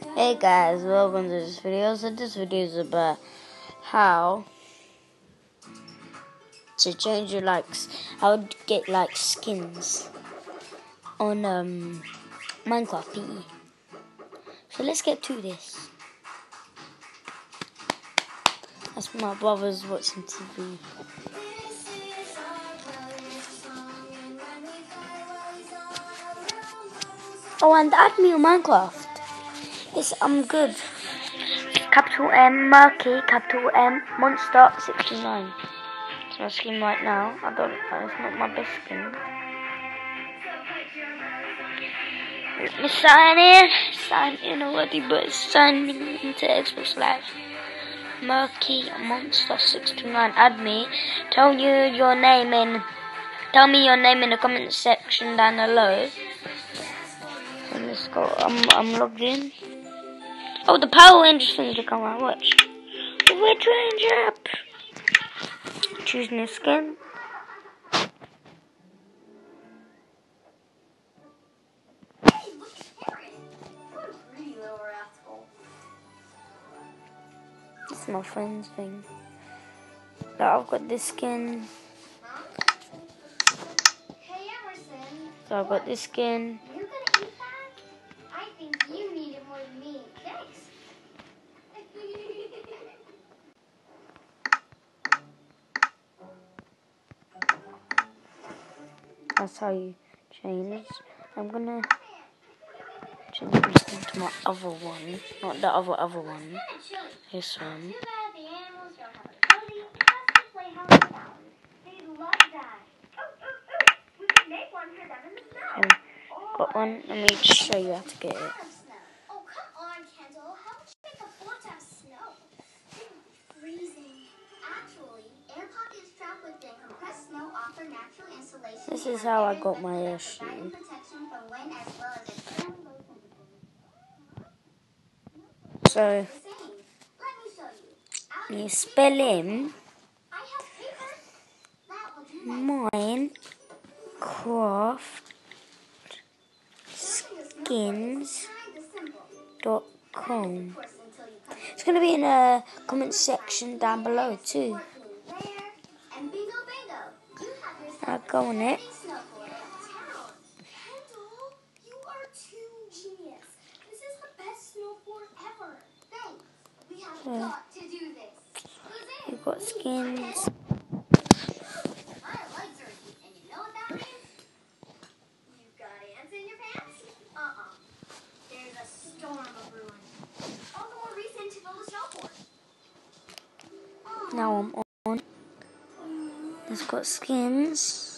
Hey guys, welcome to this video. So this video is about how to change your likes, how to get like skins on um Minecraft PE. So let's get to this. That's my brother's watching TV. Oh, and add me on Minecraft. Yes, I'm good. Capital M Murky, capital M Monster 69. It's my skin right now. I don't. It's not my best skin. Let me sign in. Sign in already, but sign me into Xbox Live. Murky Monster 69. Add me. Tell you your name in. Tell me your name in the comment section down below. Let's go. I'm I'm logged in. Oh, the Power Rangers thing to come out. Watch. Red Ranger. Choose new skin. This is my friend's thing. So I've got this skin. Hey Emerson, So I've got this skin. That's how you change. I'm gonna change this into my other one, not the other other one. This one. Got one. Let me show you how to get it. This is how I got my low So you. Spell in. Minecraft Skins. dot com. It's gonna be in the comment section down below too. Do this. Who's in? You've got skins. My legs are deep, and you know what that means? You've got ants in your pants? Uh-uh. There's a storm of ruin. All the more reason to build a snowboard. Oh, Now I'm on. It's got skins.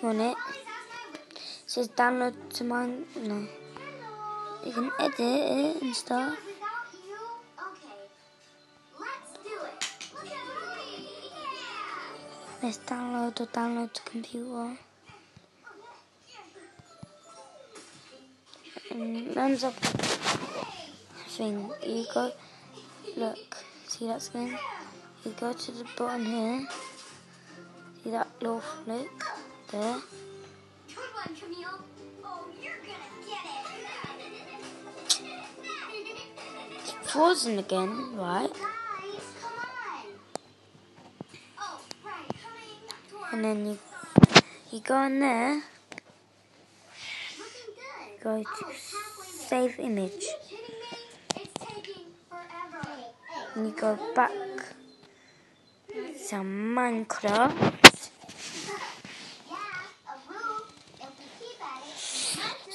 On it. My It says download to mine. No. You can edit it and stuff. Let's download or download to computer. And lands up thing. You go look, see that screen? You go to the button here. See that little flick there? Good one, Camille. Oh, you're gonna get it. Frozen again, right? Guys, come on. Oh, right. Coming toward. And then you you go in there, good. go oh, to save image. You kidding me? It's taking forever. And you go back to Minecraft.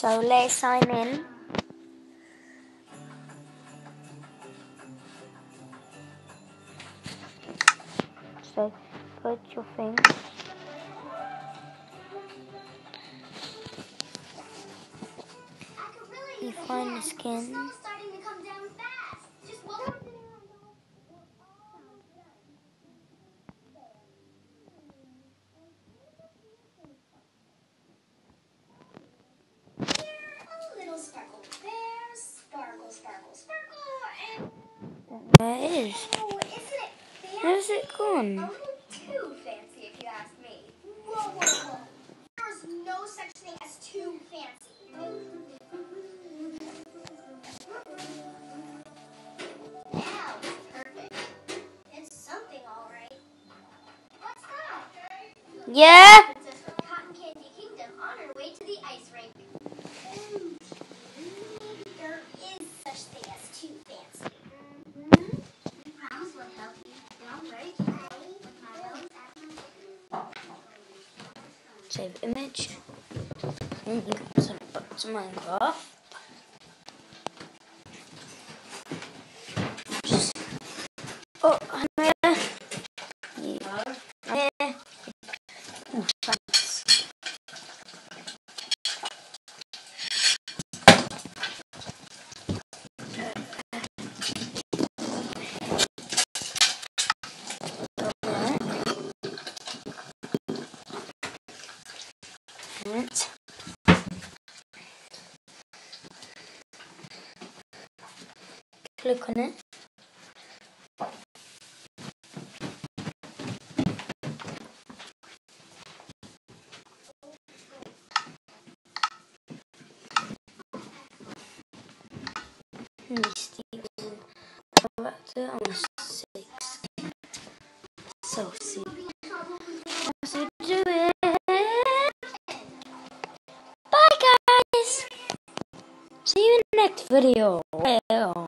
So let's sign in. So put your thing. You find the skin. Where's it gone? Too fancy, if you ask me. Whoa, whoa, whoa. There's no such thing as too fancy. Yeah? Save image. Hmm, you can put some Minecraft. click on. Character on six. So do it. Bye guys. See you in the next video.